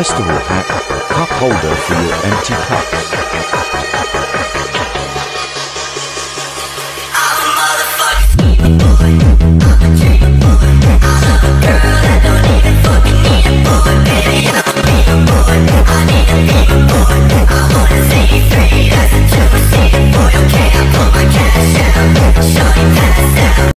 Festival hat, cup holder for your empty cups.